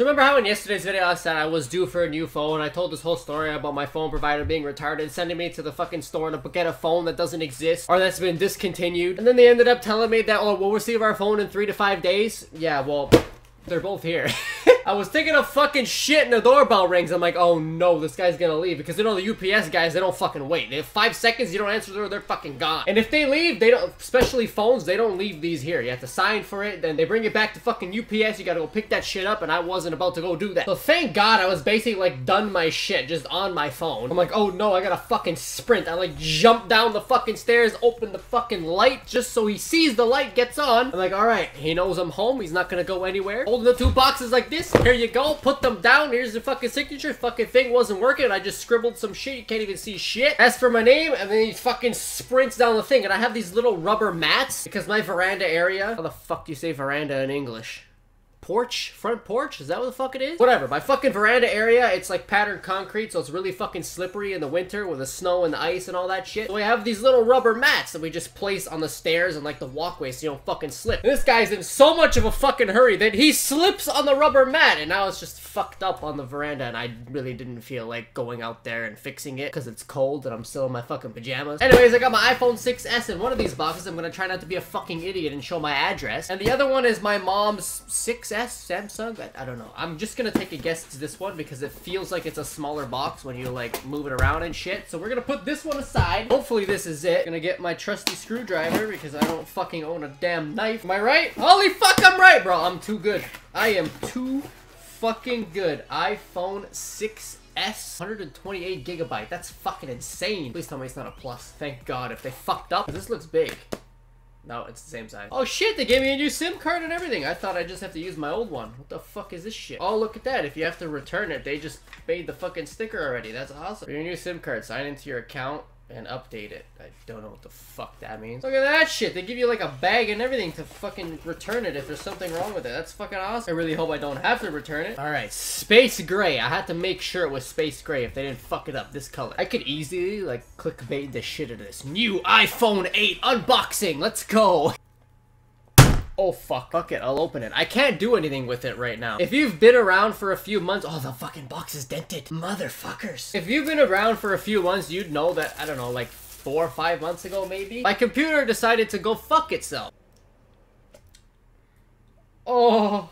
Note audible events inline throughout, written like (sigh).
You remember how in yesterday's video I said I was due for a new phone? I told this whole story about my phone provider being retarded, sending me to the fucking store to get a phone that doesn't exist or that's been discontinued. And then they ended up telling me that, oh, we'll receive our phone in three to five days. Yeah, well, they're both here. (laughs) I was thinking of fucking shit and the doorbell rings. I'm like, oh no, this guy's gonna leave. Because you know the UPS guys, they don't fucking wait. They have five seconds, you don't answer the door, they're fucking gone. And if they leave, they don't, especially phones, they don't leave these here. You have to sign for it, then they bring it back to fucking UPS. You gotta go pick that shit up, and I wasn't about to go do that. So thank God I was basically like done my shit just on my phone. I'm like, oh no, I gotta fucking sprint. I like jump down the fucking stairs, open the fucking light just so he sees the light gets on. I'm like, alright, he knows I'm home. He's not gonna go anywhere. Holding the two boxes like this. Here you go. Put them down. Here's the fucking signature. Fucking thing wasn't working. I just scribbled some shit. You can't even see shit. As for my name, and then he fucking sprints down the thing. And I have these little rubber mats because my veranda area. How the fuck do you say veranda in English? Porch, front porch, is that what the fuck it is? Whatever, my fucking veranda area, it's like patterned concrete, so it's really fucking slippery in the winter with the snow and the ice and all that shit. So we have these little rubber mats that we just place on the stairs and like the walkway so you don't fucking slip. And this guy's in so much of a fucking hurry that he slips on the rubber mat and now it's just fucked up on the veranda and I really didn't feel like going out there and fixing it because it's cold and I'm still in my fucking pajamas. Anyways, I got my iPhone 6s in one of these boxes. I'm gonna try not to be a fucking idiot and show my address. And the other one is my mom's 6s Samsung? I, I, don't know. I'm just gonna take a guess to this one because it feels like it's a smaller box when you like move it around and shit. So we're gonna put this one aside. Hopefully this is it. Gonna get my trusty screwdriver because I don't fucking own a damn knife. Am I right? Holy fuck, I'm right, bro. I'm too good. I am too fucking good. iPhone 6S, 128 gigabyte. That's fucking insane. Please tell me it's not a plus. Thank God. If they fucked up, this looks big. No, it's the same size. Oh shit, they gave me a new SIM card and everything. I thought I just have to use my old one. What the fuck is this shit? Oh, look at that. If you have to return it, they just made the fucking sticker already. That's awesome. For your new SIM card, sign into your account and update it. I don't know what the fuck that means. Look at that shit. They give you like a bag and everything to fucking return it if there's something wrong with it. That's fucking awesome. I really hope I don't have to return it. All right, space gray. I had to make sure it was space gray if they didn't fuck it up this color. I could easily like clickbait the shit out of this. New iPhone 8 unboxing. Let's go. Oh, fuck. Fuck it, I'll open it. I can't do anything with it right now. If you've been around for a few months- Oh, the fucking box is dented. Motherfuckers. If you've been around for a few months, you'd know that, I don't know, like four or five months ago, maybe? My computer decided to go fuck itself. Oh...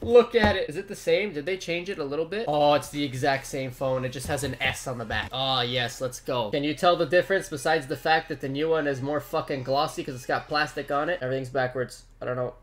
Look at it. Is it the same? Did they change it a little bit? Oh, it's the exact same phone. It just has an S on the back. Oh, yes. Let's go. Can you tell the difference besides the fact that the new one is more fucking glossy because it's got plastic on it? Everything's backwards. I don't know.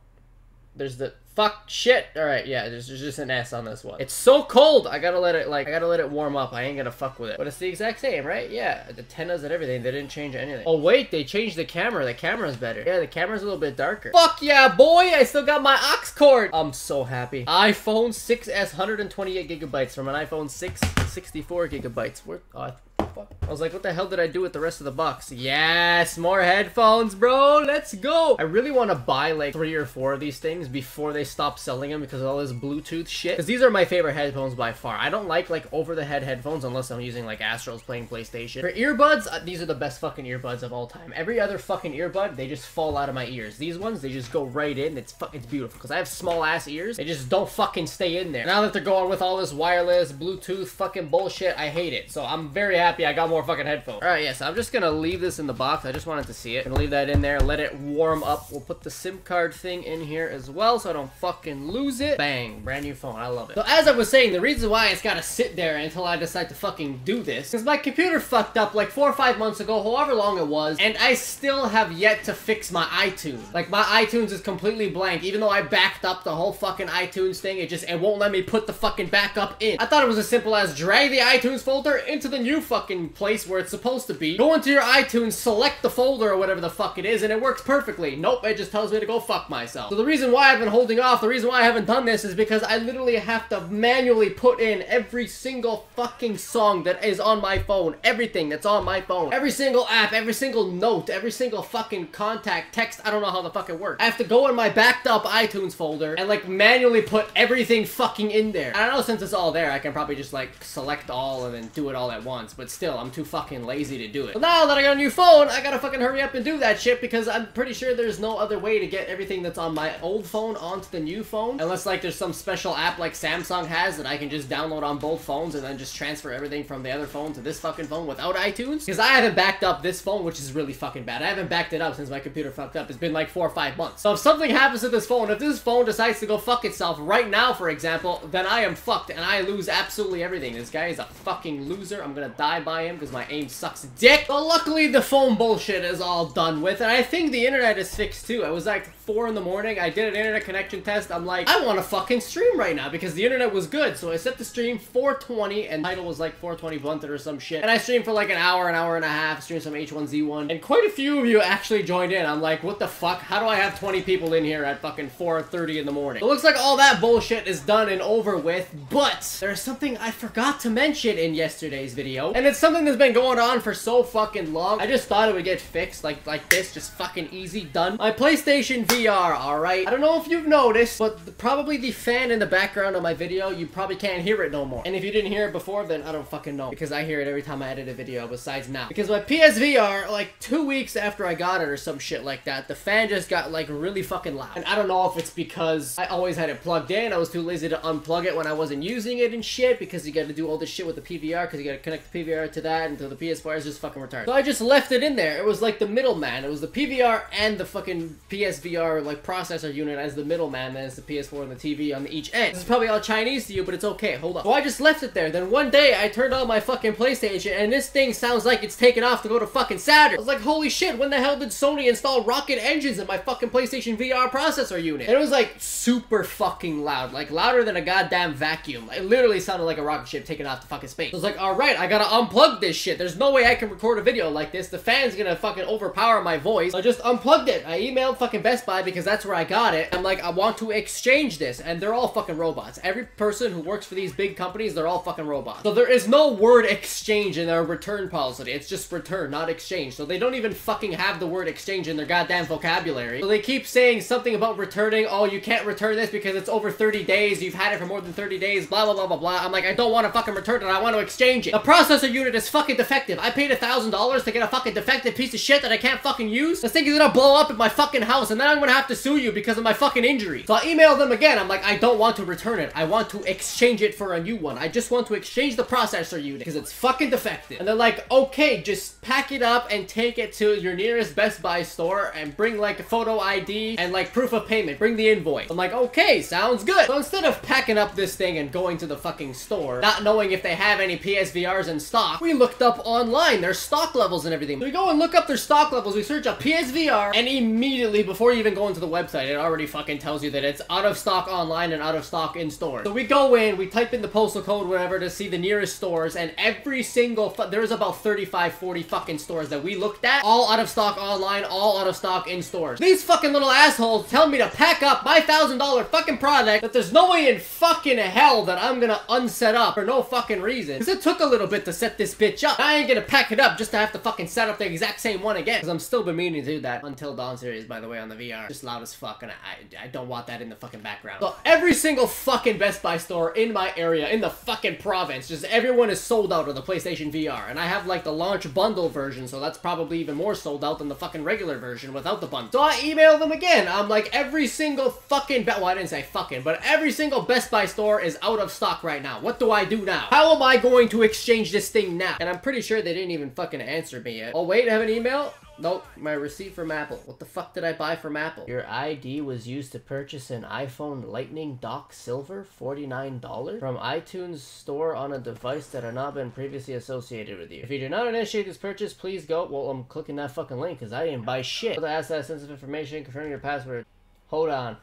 There's the fuck shit. All right, yeah, there's, there's just an S on this one. It's so cold. I gotta let it like I gotta let it warm up. I ain't gonna fuck with it. But it's the exact same, right? Yeah, the antennas and everything. They didn't change anything. Oh wait, they changed the camera. The camera's better. Yeah, the camera's a little bit darker. Fuck yeah, boy! I still got my aux cord. I'm so happy. iPhone 6s, 128 gigabytes from an iPhone 6, 64 gigabytes. Where? Oh, uh, fuck? I was like, what the hell did I do with the rest of the box? Yes, more headphones, bro. Let's go. I really want to buy like three or four of these things before they stop selling them because of all this Bluetooth shit. Because these are my favorite headphones by far. I don't like like over-the-head headphones unless I'm using like Astros playing PlayStation. For earbuds, uh, these are the best fucking earbuds of all time. Every other fucking earbud, they just fall out of my ears. These ones, they just go right in. It's fucking it's beautiful because I have small ass ears. They just don't fucking stay in there. Now that they're going with all this wireless Bluetooth fucking bullshit, I hate it. So I'm very happy I got more fucking headphones. Alright, yes, yeah, so I'm just gonna leave this in the box. I just wanted to see it. Gonna leave that in there, let it warm up. We'll put the SIM card thing in here as well so I don't fucking lose it. Bang, brand new phone. I love it. So as I was saying, the reason why it's gotta sit there until I decide to fucking do this is my computer fucked up like four or five months ago, however long it was, and I still have yet to fix my iTunes. Like my iTunes is completely blank. Even though I backed up the whole fucking iTunes thing, it just, it won't let me put the fucking backup in. I thought it was as simple as drag the iTunes folder into the new fucking place where it's supposed to be. Go into your iTunes, select the folder or whatever the fuck it is, and it works perfectly. Nope, it just tells me to go fuck myself. So the reason why I've been holding off, the reason why I haven't done this is because I literally have to manually put in every single fucking song that is on my phone. Everything that's on my phone. Every single app, every single note, every single fucking contact, text, I don't know how the fuck it works. I have to go in my backed up iTunes folder and like manually put everything fucking in there. I don't know since it's all there, I can probably just like select all and then do it all at once, but still still, I'm too fucking lazy to do it. But now that I got a new phone, I gotta fucking hurry up and do that shit because I'm pretty sure there's no other way to get everything that's on my old phone onto the new phone. Unless like there's some special app like Samsung has that I can just download on both phones and then just transfer everything from the other phone to this fucking phone without iTunes. Because I haven't backed up this phone, which is really fucking bad. I haven't backed it up since my computer fucked up. It's been like four or five months. So if something happens to this phone, if this phone decides to go fuck itself right now, for example, then I am fucked and I lose absolutely everything. This guy is a fucking loser. I'm gonna die by him because my aim sucks dick. But luckily the phone bullshit is all done with and I think the internet is fixed too. It was like 4 in the morning. I did an internet connection test. I'm like, I want to fucking stream right now because the internet was good. So I set the stream 420 and title was like 420 blunted or some shit. And I streamed for like an hour, an hour and a half, streamed some H1Z1. And quite a few of you actually joined in. I'm like, what the fuck? How do I have 20 people in here at fucking 4.30 in the morning? It looks like all that bullshit is done and over with, but there's something I forgot to mention in yesterday's video. And it's something that's been going on for so fucking long. I just thought it would get fixed like, like this, just fucking easy, done. My PlayStation VR, alright? I don't know if you've noticed, but the, probably the fan in the background of my video, you probably can't hear it no more. And if you didn't hear it before, then I don't fucking know. Because I hear it every time I edit a video, besides now. Because my PSVR, like two weeks after I got it or some shit like that, the fan just got like really fucking loud. And I don't know if it's because I always had it plugged in, I was too lazy to unplug it when I wasn't using it and shit, because you gotta do all this shit with the PVR, because you gotta connect the PVR to that until the PS4 is just fucking retarded. So I just left it in there. It was like the middleman. It was the PVR and the fucking PSVR like processor unit as the middleman, then it's the PS4 and the TV on each end. This is probably all Chinese to you, but it's okay. Hold on. So I just left it there. Then one day I turned on my fucking PlayStation and this thing sounds like it's taken off to go to fucking Saturn. I was like, holy shit, when the hell did Sony install rocket engines in my fucking PlayStation VR processor unit? And it was like super fucking loud. Like louder than a goddamn vacuum. It literally sounded like a rocket ship taking off to fucking space. I was like, alright, I gotta unplug this shit. There's no way I can record a video like this. The fan's gonna fucking overpower my voice. I just unplugged it. I emailed fucking Best Buy because that's where I got it. I'm like, I want to exchange this. And they're all fucking robots. Every person who works for these big companies, they're all fucking robots. So there is no word exchange in their return policy. It's just return, not exchange. So they don't even fucking have the word exchange in their goddamn vocabulary. So they keep saying something about returning. Oh, you can't return this because it's over 30 days. You've had it for more than 30 days. Blah, blah, blah, blah, blah. I'm like, I don't want to fucking return it. I want to exchange it. The processor unit is fucking defective. I paid a thousand dollars to get a fucking defective piece of shit that I can't fucking use. This thing is gonna blow up at my fucking house and then I'm gonna have to sue you because of my fucking injury. So I emailed them again. I'm like, I don't want to return it. I want to exchange it for a new one. I just want to exchange the processor unit because it's fucking defective. And they're like, okay, just pack it up and take it to your nearest Best Buy store and bring like a photo ID and like proof of payment. Bring the invoice. I'm like, okay, sounds good. So instead of packing up this thing and going to the fucking store, not knowing if they have any PSVRs in stock, we looked up online their stock levels and everything. So we go and look up their stock levels. We search up PSVR and immediately before you even go into the website, it already fucking tells you that it's out of stock online and out of stock in stores. So we go in, we type in the postal code, whatever, to see the nearest stores, and every single, there's about 35, 40 fucking stores that we looked at, all out of stock online, all out of stock in stores. These fucking little assholes tell me to pack up my thousand dollar fucking product that there's no way in fucking hell that I'm gonna unset up for no fucking reason. Cause it took a little bit to set this bitch up. I ain't gonna pack it up just to have to fucking set up the exact same one again. Cause I'm still been meaning to do that Until Dawn series, by the way, on the VR. Just loud as fuck, and I, I don't want that in the fucking background. So every single fucking Best Buy store in my area, in the fucking province, just everyone is sold out of the PlayStation VR. And I have like the launch bundle version, so that's probably even more sold out than the fucking regular version without the bundle. So I email them again. I'm like, every single fucking, Be well, I didn't say fucking, but every single Best Buy store is out of stock right now. What do I do now? How am I going to exchange this thing now? And I'm pretty sure they didn't even fucking answer me yet. Oh, wait, I have an email? Nope, my receipt from Apple. What the fuck did I buy from Apple? Your ID was used to purchase an iPhone Lightning Dock Silver, $49 from iTunes store on a device that had not been previously associated with you. If you do not initiate this purchase, please go. Well, I'm clicking that fucking link because I didn't buy shit. I ask that sensitive information, confirm your password. Hold on.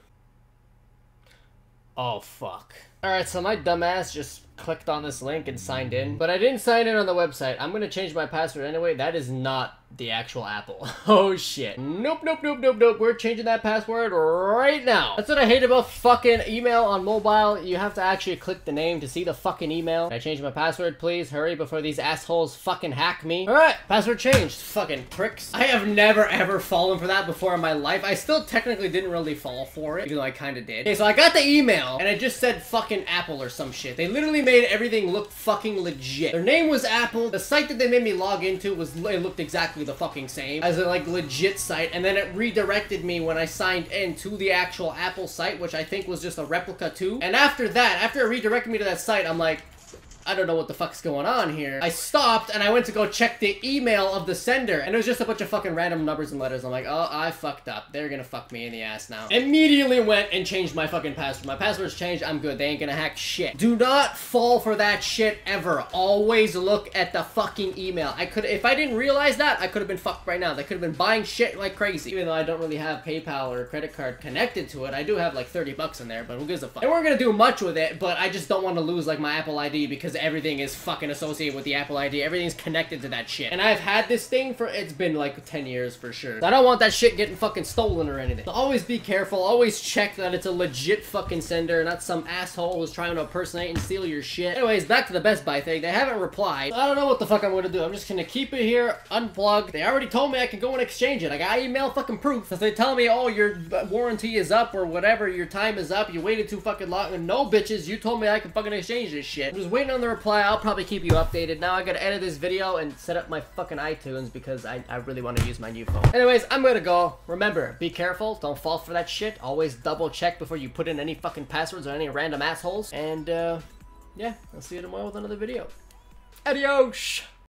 Oh, fuck. Alright, so my dumbass just clicked on this link and signed in, but I didn't sign in on the website. I'm gonna change my password anyway. That is not the actual Apple. (laughs) Oh shit. Nope, nope, nope, nope, nope. We're changing that password right now. That's what I hate about fucking email on mobile. You have to actually click the name to see the fucking email. Can I change my password, please? Hurry before these assholes fucking hack me. Alright, password changed. Fucking pricks. I have never ever fallen for that before in my life. I still technically didn't really fall for it, even though I kinda did. Okay, so I got the email, and it just said fucking fucking Apple or some shit. They literally made everything look fucking legit. Their name was Apple. The site that they made me log into was it looked exactly the fucking same as a like legit site, and then it redirected me when I signed in to the actual Apple site, which I think was just a replica too. And after that, after it redirected me to that site, I'm like, I don't know what the fuck's going on here. I stopped and I went to go check the email of the sender and it was just a bunch of fucking random numbers and letters. I'm like, oh, I fucked up. They're gonna fuck me in the ass now. Immediately went and changed my fucking password. My password's changed. I'm good. They ain't gonna hack shit. Do not fall for that shit ever. Always look at the fucking email. I could, if I didn't realize that, I could have been fucked right now. They could have been buying shit like crazy. Even though I don't really have PayPal or credit card connected to it, I do have like 30 bucks in there, but who gives a fuck? They weren't gonna do much with it, but I just don't want to lose like my Apple ID because everything is fucking associated with the Apple ID. Everything's connected to that shit. And I've had this thing for, it's been like 10 years for sure. So I don't want that shit getting fucking stolen or anything. So always be careful. Always check that it's a legit fucking sender, not some asshole who's trying to impersonate and steal your shit. Anyways, back to the Best Buy thing. They haven't replied. I don't know what the fuck I'm gonna do. I'm just gonna keep it here, unplugged. They already told me I can go and exchange it. I got email fucking proof. If they tell me, oh, your warranty is up or whatever, your time is up, you waited too fucking long. No, bitches, you told me I can fucking exchange this shit. I'm just waiting on the reply. I'll probably keep you updated. Now I gotta edit this video and set up my fucking iTunes because I, I really want to use my new phone. Anyways, I'm gonna go. Remember, be careful. Don't fall for that shit. Always double check before you put in any fucking passwords or any random assholes. And, uh, yeah, I'll see you tomorrow with another video. Adios!